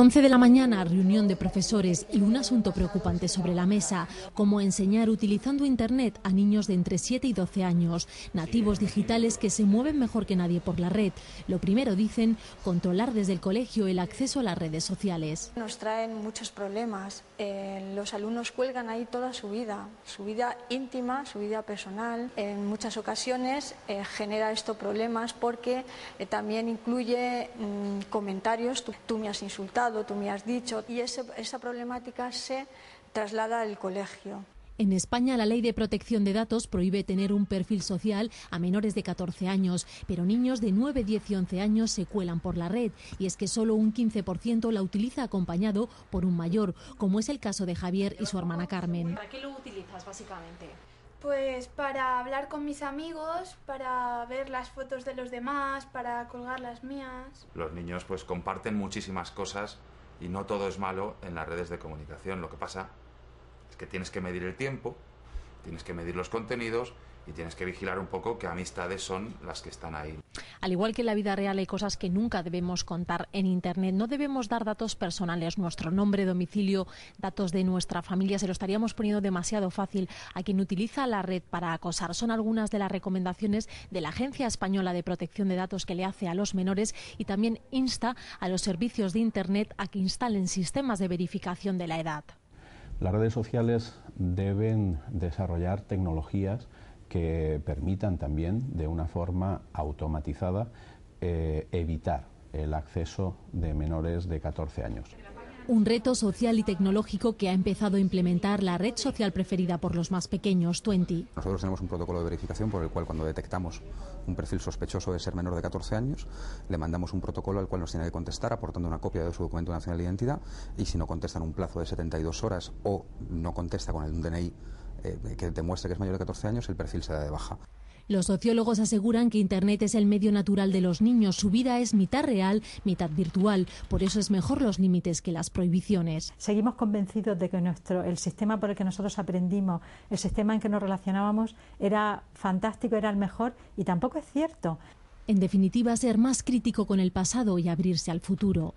11 de la mañana, reunión de profesores y un asunto preocupante sobre la mesa, como enseñar utilizando Internet a niños de entre 7 y 12 años, nativos digitales que se mueven mejor que nadie por la red. Lo primero, dicen, controlar desde el colegio el acceso a las redes sociales. Nos traen muchos problemas. Eh, los alumnos cuelgan ahí toda su vida, su vida íntima, su vida personal. En muchas ocasiones eh, genera esto problemas porque eh, también incluye mm, comentarios, tú me has insultado tú me has dicho, y esa problemática se traslada al colegio. En España, la ley de protección de datos prohíbe tener un perfil social a menores de 14 años, pero niños de 9, 10 y 11 años se cuelan por la red, y es que solo un 15% la utiliza acompañado por un mayor, como es el caso de Javier y su hermana Carmen. ¿Para qué lo utilizas básicamente? Pues para hablar con mis amigos, para ver las fotos de los demás, para colgar las mías. Los niños pues comparten muchísimas cosas y no todo es malo en las redes de comunicación. Lo que pasa es que tienes que medir el tiempo, tienes que medir los contenidos y tienes que vigilar un poco qué amistades son las que están ahí. Al igual que en la vida real hay cosas que nunca debemos contar en Internet. No debemos dar datos personales, nuestro nombre, domicilio, datos de nuestra familia. Se lo estaríamos poniendo demasiado fácil a quien utiliza la red para acosar. Son algunas de las recomendaciones de la Agencia Española de Protección de Datos que le hace a los menores y también insta a los servicios de Internet a que instalen sistemas de verificación de la edad. Las redes sociales deben desarrollar tecnologías que permitan también, de una forma automatizada, eh, evitar el acceso de menores de 14 años. Un reto social y tecnológico que ha empezado a implementar la red social preferida por los más pequeños, Twenty. Nosotros tenemos un protocolo de verificación por el cual cuando detectamos un perfil sospechoso de ser menor de 14 años, le mandamos un protocolo al cual nos tiene que contestar aportando una copia de su documento nacional de identidad y si no contesta en un plazo de 72 horas o no contesta con el DNI eh, que demuestre que es mayor de 14 años, el perfil se da de baja. Los sociólogos aseguran que Internet es el medio natural de los niños. Su vida es mitad real, mitad virtual. Por eso es mejor los límites que las prohibiciones. Seguimos convencidos de que nuestro, el sistema por el que nosotros aprendimos, el sistema en que nos relacionábamos, era fantástico, era el mejor y tampoco es cierto. En definitiva, ser más crítico con el pasado y abrirse al futuro.